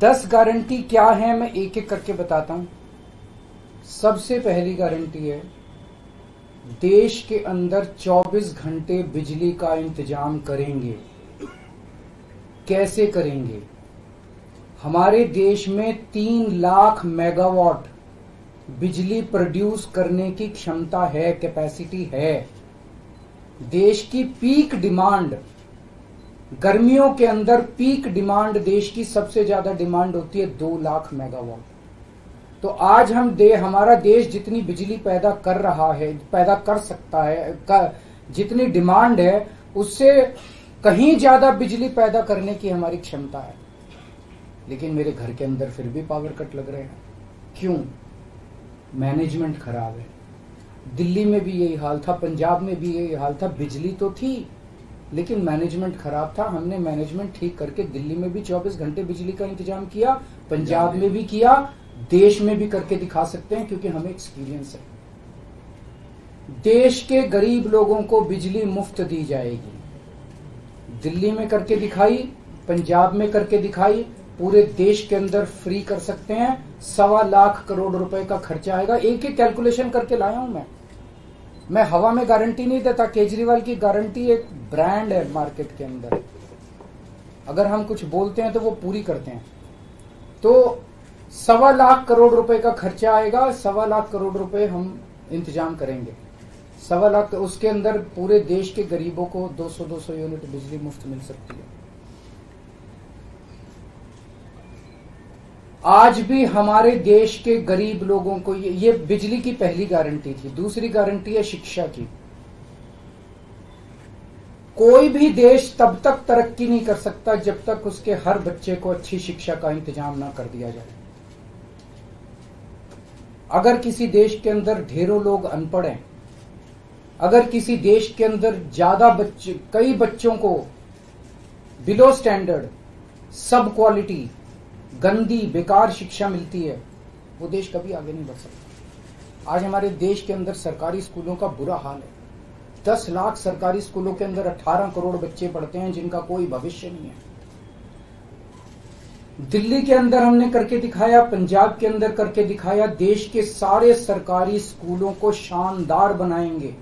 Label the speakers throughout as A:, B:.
A: दस गारंटी क्या है, मैं एक एक करके बताता हूँ। सबसे पहली गारंटी है, देश के अंदर 24 घंटे बिजली का इंतज़ाम करेंगे। कैसे करेंगे? हमारे देश में तीन लाख मेगावाट बिजली प्रोड्यूस करने की क्षमता है, कैपेसिटी है। देश की पीक डिमांड गर्मियों के अंदर पीक डिमांड देश की सबसे ज़्यादा डिमांड होती है दो लाख मेगावाट तो आज हम दे हमारा देश जितनी बिजली पैदा कर रहा है पैदा कर सकता है कर, जितनी डिमांड है उससे कहीं ज़्यादा बिजली पैदा करने की हमारी क्षमता है। लेकिन मेरे घर के अंदर फिर भी पावर कट लग रहे हैं। क्यों? मैनेजमेंट खराब है। दिल्ली में भी यही हाल था पंजाब में भी यही हाल था बिजली तो थी। लेकिन मैनेजमेंट खराब था। हमने मैनेजमेंट ठीक करके दिल्ली में भी 24 घंटे बिजली का इंतज़ाम किया, पंजाब में भी किया, देश में भी करके दिखा सकते हैं, क्योंकि हमें एक्सपीरियंस है। देश के गरीब लोगों को बिजली मुफ़्त दी जाएगी। दिल्ली में करके दिखाई, पंजाब में करके दिखाई, पूरे देश के अंदर फ्री कर सकते हैं। सवा लाख करोड़ रुपए का खर्चा आएगा। एक एक कैलकुलेशन करके लाया हूँ मैं। मैं हवा में गारंटी नहीं देता, केजरीवाल की गारंटी एक ब्रांड है मार्केट के अंदर। अगर हम कुछ बोलते हैं तो वो पूरी करते हैं। तो सवा लाख करोड़ रुपए का खर्चा आएगा, सवा लाख करोड़ रुपए हम इंतज़ाम करेंगे। सवा लाख, उसके अंदर पूरे देश के गरीबों को 200-200 यूनिट बिजली मुफ़्त मिल सकती है। आज भी हमारे देश के गरीब लोगों को ये, ये बिजली की पहली गारंटी थी दूसरी गारंटी है शिक्षा की। कोई भी देश तब तक तरक्की नहीं कर सकता जब तक उसके हर बच्चे को अच्छी शिक्षा का इंतज़ाम ना कर दिया जाए। अगर किसी देश के अंदर ढेरों लोग अनपढ़ हैं अगर किसी देश के अंदर ज़्यादा बच्चे कई बच्चों को बिलो स्टैंडर्ड सब क्वालिटी गंदी, बेकार शिक्षा मिलती है, वो देश कभी आगे नहीं बढ़ सकता। आज हमारे देश के अंदर सरकारी स्कूलों का बुरा हाल है। दस लाख सरकारी स्कूलों के अंदर अठारह करोड़ बच्चे पढ़ते हैं, जिनका कोई भविष्य नहीं है। दिल्ली के अंदर हमने करके दिखाया, पंजाब के अंदर करके दिखाया, देश के सारे सरकारी स्कूलों को शानदार बनाएँगे,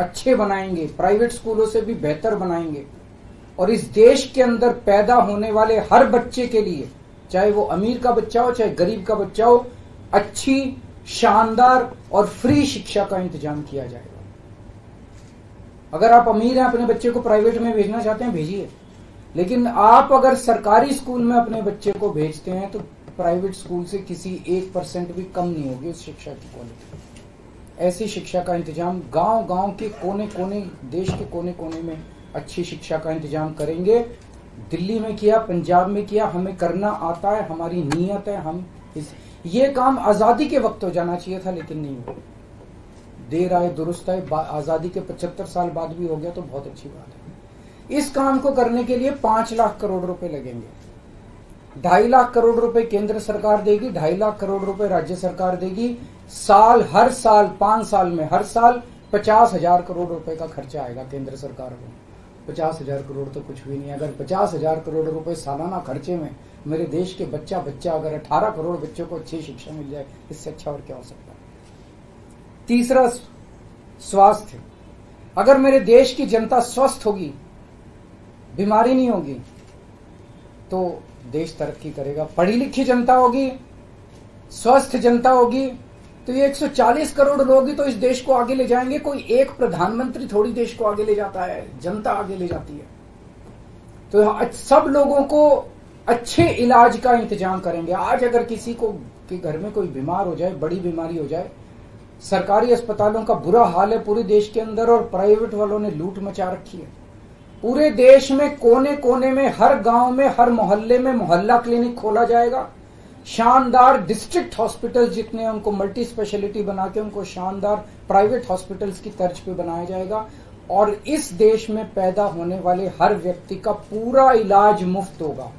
A: अच्छे बनाएँगे, प्राइवेट स्कूलों से भी बेहतर बनाएँगे। और इस देश के अंदर पैदा होने वाले हर बच्चे के लिए चाहे वो अमीर का बच्चा हो, चाहे गरीब का बच्चा हो, अच्छी, शानदार और फ्री शिक्षा का इंतज़ाम किया जाएगा। अगर आप अमीर हैं, अपने बच्चे को प्राइवेट में भेजना चाहते हैं, भेजिए। लेकिन आप अगर सरकारी स्कूल में अपने बच्चे को भेजते हैं तो प्राइवेट स्कूल से किसी एक परसेंट भी कम नहीं होगी उस शिक्षा की क्वालिटी ऐसी शिक्षा का इंतज़ाम गाँव गाँव के कोने कोने देश के कोने कोने में अच्छी शिक्षा का इंतज़ाम करेंगे। दिल्ली में किया, पंजाब में किया, हमें करना आता है, हमारी नीयत है, हम इस, ये काम आज़ादी के वक्त हो जाना चाहिए था, लेकिन नहीं हुआ। देर आए, दुरुस्त आए आज़ादी के पचहत्तर साल बाद भी हो गया तो बहुत अच्छी बात है। इस काम को करने के लिए पाँच लाख करोड़ रुपए लगेंगे। ढाई लाख करोड़ रुपए केंद्र सरकार देगी, ढाई लाख करोड़ रुपए राज्य सरकार देगी। साल, हर साल, पाँच साल में, हर साल पचास हज़ार करोड़ रुपए का खर्चा आएगा केंद्र सरकार को। पचास हज़ार करोड़ तो कुछ भी नहीं अगर पचास हज़ार करोड़ रुपए सालाना खर्चे में मेरे देश के बच्चा बच्चा अगर अठारह करोड़ बच्चों को अच्छी शिक्षा मिल जाए, इससे अच्छा और क्या हो सकता है? तीसरा स्वास्थ्य। अगर मेरे देश की जनता स्वस्थ होगी, बीमारी नहीं होगी तो देश तरक्की करेगा। पढ़ी लिखी जनता होगी, स्वस्थ जनता होगी तो ये 140 करोड़ लोग ही तो इस देश को आगे ले जाएँगे। कोई एक प्रधानमंत्री थोड़ी देश को आगे ले जाता है, जनता आगे ले जाती है। तो सब लोगों को अच्छे इलाज का इंतज़ाम करेंगे। आज अगर किसी को, के घर में कोई बीमार हो जाए, बड़ी बीमारी हो जाए, सरकारी अस्पतालों का बुरा हाल है पूरे देश के अंदर और प्राइवेट वालों ने लूट मचा रखी है। पूरे देश में कोने कोने में, हर गाँव में, हर मोहल्ले में मोहल्ला क्लिनिक खोला जाएगा। शानदार डिस्ट्रिक्ट हॉस्पिटल जितने उनको मल्टी स्पेशलिटी बना के उनको शानदार प्राइवेट हॉस्पिटल्स की तर्ज पे बनाया जाएगा। और इस देश में पैदा होने वाले हर व्यक्ति का पूरा इलाज मुफ़्त होगा।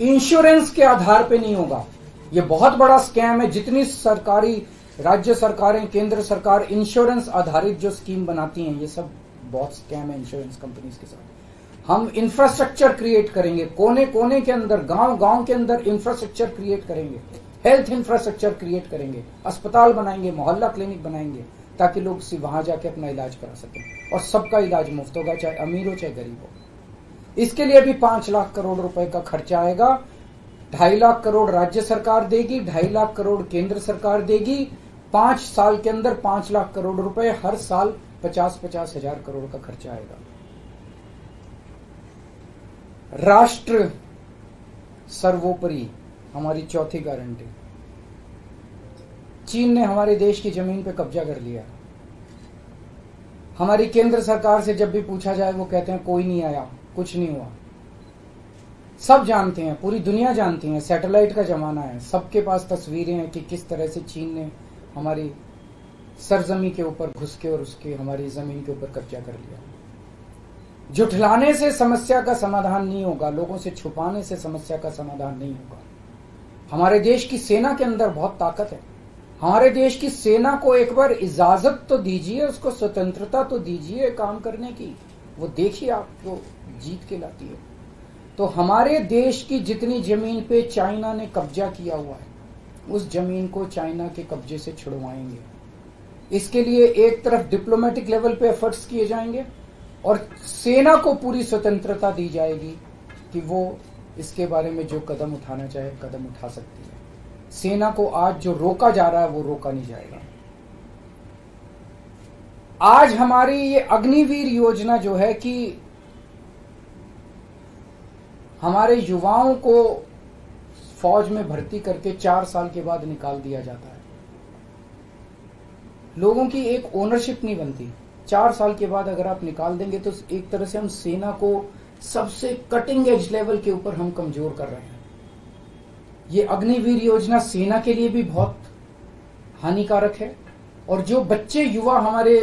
A: इंश्योरेंस के आधार पे नहीं होगा। ये बहुत बड़ा स्कैम है। जितनी सरकारी, राज्य सरकारें, केंद्र सरकार इंश्योरेंस आधारित जो स्कीम बनाती हैं, ये सब बहुत स्कैम है इंश्योरेंस कंपनीज़ के साथ। हम इंफ्रास्ट्रक्चर क्रिएट करेंगे। कोने कोने के अंदर गाँव गाँव के अंदर इंफ्रास्ट्रक्चर क्रिएट करेंगे। हेल्थ इंफ्रास्ट्रक्चर क्रिएट करेंगे। अस्पताल बनाएँगे, मोहल्ला क्लिनिक बनाएँगे, ताकि लोग वहाँ जाके अपना इलाज करा सकें। और सबका इलाज मुफ़्त होगा, चाहे अमीर हो, चाहे गरीब हो। इसके लिए भी पाँच लाख करोड़ रुपए का खर्चा आएगा। ढाई लाख करोड़ राज्य सरकार देगी, ढाई लाख करोड़ केंद्र सरकार देगी। पाँच साल के अंदर पाँच लाख करोड़ रुपए हर साल पचास पचास हज़ार करोड़ का खर्चा आएगा। राष्ट्र सर्वोपरि हमारी चौथी गारंटी। चीन ने हमारे देश की ज़मीन पे कब्जा कर लिया। हमारी केंद्र सरकार से जब भी पूछा जाए, वो कहते हैं, कोई नहीं आया, कुछ नहीं हुआ। सब जानते हैं, पूरी दुनिया जानती है, सैटेलाइट का जमाना है। सबके पास तस्वीरें हैं कि किस तरह से चीन ने हमारी सरजमी के ऊपर, घुस के और उसके, हमारी ज़मीन के ऊपर कब्जा कर लिया। जुठलाने से समस्या का समाधान नहीं होगा, लोगों से छुपाने से समस्या का समाधान नहीं होगा। हमारे देश की सेना के अंदर बहुत ताकत है। हमारे देश की सेना को एक बार इजाज़त तो दीजिए, उसको स्वतंत्रता तो दीजिए काम करने की। वो देखिए आपको जीत के लाती है। तो हमारे देश की जितनी ज़मीन पे चाइना ने कब्जा किया हुआ है, उस ज़मीन को चाइना के कब्जे से छुड़वाएँगे। इसके लिए एक तरफ़ डिप्लोमेटिक लेवल पे एफर्ट्स किए जाएँगे और सेना को पूरी स्वतंत्रता दी जाएगी कि वो इसके बारे में जो कदम उठाना चाहे, कदम उठा सकती है। सेना को आज जो रोका जा रहा है, वो रोका नहीं जाएगा। आज हमारी ये अग्निवीर योजना जो है कि हमारे युवाओं को फौज में भर्ती करके चार साल के बाद निकाल दिया जाता है। लोगों की एक ओनरशिप नहीं बनती। चार साल के बाद अगर आप निकाल देंगे तो एक तरह से हम सेना को सबसे कटिंग एज लेवल के ऊपर हम कमज़ोर कर रहे हैं। ये अग्निवीर योजना सेना के लिए भी बहुत हानिकारक है, और जो बच्चे युवा हमारे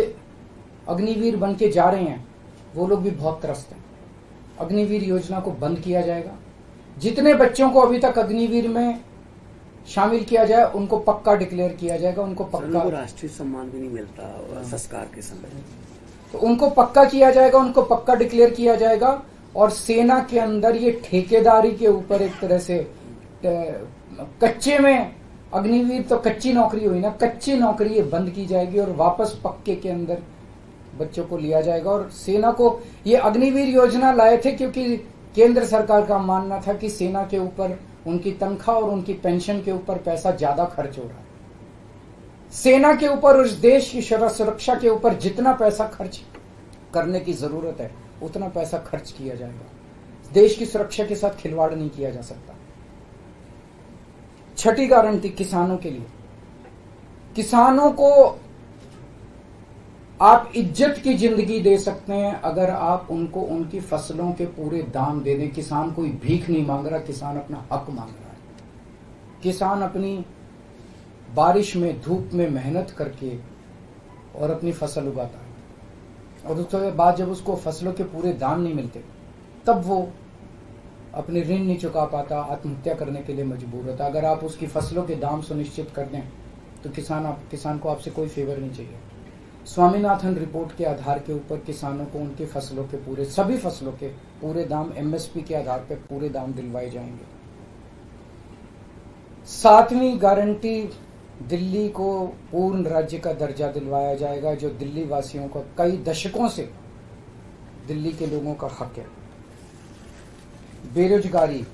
A: अग्निवीर बन के जा रहे हैं, वो लोग भी बहुत त्रस्त हैं। अग्निवीर योजना को बंद किया जाएगा। जितने बच्चों को अभी तक अग्निवीर में शामिल किया जाए उनको पक्का डिक्लेयर किया जाएगा उनको पक्का
B: राष्ट्रीय सम्मान भी नहीं मिलता। संस्कार के समय
A: तो उनको पक्का किया जाएगा उनको पक्का डिक्लेयर किया जाएगा और सेना के अंदर ये ठेकेदारी के ऊपर एक तरह से कच्चे में अग्निवीर तो कच्ची नौकरी हुई ना कच्ची नौकरी ये बंद की जाएगी और वापस पक्के के अंदर बच्चों को लिया जाएगा और सेना को ये अग्निवीर योजना लाए थे क्योंकि केंद्र सरकार का मानना था कि सेना के ऊपर उनकी तनख्वाह और उनकी पेंशन के ऊपर पैसा ज़्यादा खर्च हो रहा है। सेना के ऊपर उस देश की सुरक्षा के ऊपर जितना पैसा खर्च करने की ज़रूरत है, उतना पैसा खर्च किया जाएगा। देश की सुरक्षा के साथ खिलवाड़ नहीं किया जा सकता। छठी गारंटी किसानों के लिए। किसानों को आप इज़्ज़त की ज़िंदगी दे सकते हैं अगर आप उनको उनकी फ़सलों के पूरे दाम दे दें। किसान कोई भीख नहीं मांग रहा, किसान अपना हक मांग रहा है। किसान अपनी बारिश में, धूप में मेहनत करके और अपनी फ़सल उगाता है। और उसके बाद जब उसको फ़सलों के पूरे दाम नहीं मिलते, तब वो अपने ऋण नहीं चुका पाता, आत्महत्या करने के लिए मजबूर होता अगर आप उसकी फ़सलों के दाम सुनिश्चित कर दें तो किसान आप, किसान को आपसे कोई फेवर नहीं चाहिए। स्वामीनाथन रिपोर्ट के आधार के ऊपर किसानों को उनकी फ़सलों के पूरे, सभी फ़सलों के पूरे दाम एमएसपी के आधार पर पूरे दाम दिलवाए जाएँगे। सातवीं गारंटी दिल्ली को पूर्ण राज्य का दर्जा दिलवाया जाएगा, जो दिल्ली वासियों का कई दशकों से दिल्ली के लोगों का हक है। बेरोजगारी।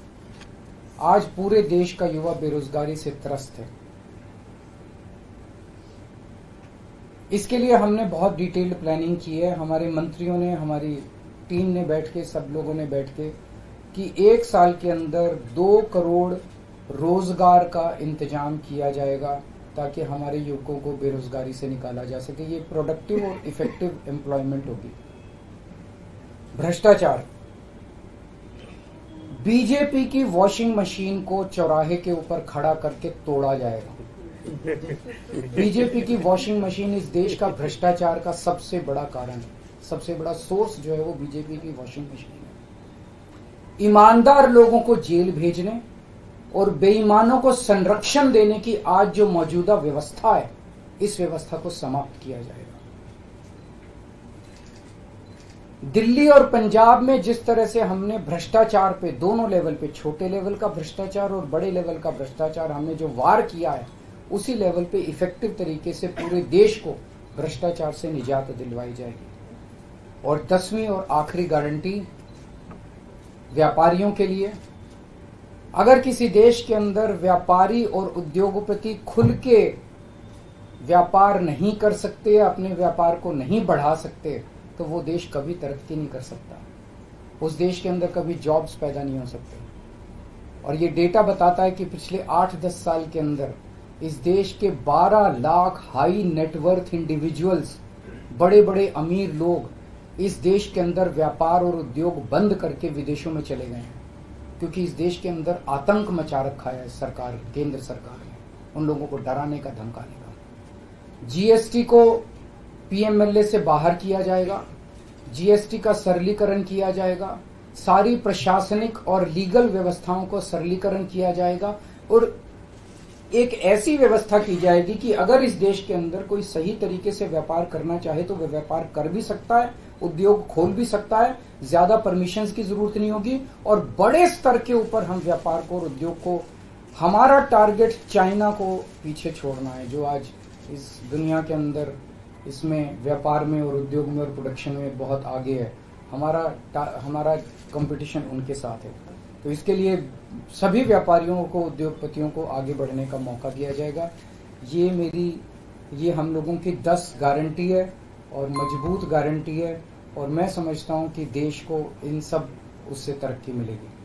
A: आज पूरे देश का युवा बेरोजगारी से त्रस्त है। इसके लिए हमने बहुत डिटेल्ड प्लानिंग की है। हमारे मंत्रियों ने, हमारी टीम ने बैठ के, सब लोगों ने बैठ के कि एक साल के अंदर दो करोड़ रोज़गार का इंतज़ाम किया जाएगा ताकि हमारे युवकों को बेरोजगारी से निकाला जा सके। ये प्रोडक्टिव और इफ़ेक्टिव एम्प्लॉयमेंट होगी। भ्रष्टाचार। बीजेपी की वॉशिंग मशीन को चौराहे के ऊपर खड़ा करके तोड़ा जाएगा। बीजेपी की वॉशिंग मशीन इस देश का भ्रष्टाचार का सबसे बड़ा कारण है। सबसे बड़ा सोर्स जो है वो बीजेपी की वॉशिंग मशीन है। ईमानदार लोगों को जेल भेजने और बेईमानों को संरक्षण देने की आज जो मौजूदा व्यवस्था है, इस व्यवस्था को समाप्त किया जाएगा। दिल्ली और पंजाब में जिस तरह से हमने भ्रष्टाचार पे, दोनों लेवल पे, छोटे लेवल का भ्रष्टाचार और बड़े लेवल का भ्रष्टाचार हमने जो वार किया है उसी लेवल पे इफ़ेक्टिव तरीके से पूरे देश को भ्रष्टाचार से निजात दिलवाई जाएगी। और दसवीं और आखिरी गारंटी, व्यापारियों के लिए, अगर किसी देश के अंदर व्यापारी और उद्योगपति खुल के व्यापार नहीं कर सकते, अपने व्यापार को नहीं बढ़ा सकते तो वो देश कभी तरक्की नहीं कर सकता। उस देश के अंदर कभी जॉब्स पैदा नहीं हो सकते। और ये डेटा बताता है कि पिछले आठ दस साल के अंदर इस देश के 12 लाख हाई नेटवर्थ इंडिविजुअल्स बड़े बड़े अमीर लोग इस देश के अंदर व्यापार और उद्योग बंद करके विदेशों में चले गए हैं। क्योंकि इस देश के अंदर आतंक मचा रखा है सरकार, केंद्र सरकार ने। उन लोगों को डराने का धमकाने का जीएसटी को पीएमएलए से बाहर किया जाएगा। जीएसटी का सरलीकरण किया जाएगा। सारी प्रशासनिक और लीगल व्यवस्थाओं को सरलीकरण किया जाएगा और एक ऐसी व्यवस्था की जाएगी कि अगर इस देश के अंदर कोई सही तरीके से व्यापार करना चाहे तो वह व्यापार कर भी सकता है, उद्योग खोल भी सकता है, ज़्यादा परमिशन की ज़रूरत नहीं होगी और बड़े स्तर के ऊपर हम व्यापार को और उद्योग को, हमारा टारगेट चाइना को पीछे छोड़ना है, जो आज इस दुनिया के अंदर इसमें व्यापार में और उद्योग में और प्रोडक्शन में बहुत आगे है। हमारा हमारा कंपटीशन उनके साथ है। तो इसके लिए सभी व्यापारियों को, उद्योगपतियों को आगे बढ़ने का मौका दिया जाएगा। ये मेरी, ये हम लोगों की दस गारंटी है और मज़बूत गारंटी है और मैं समझता हूँ कि देश को इन सब, उससे तरक्की मिलेगी।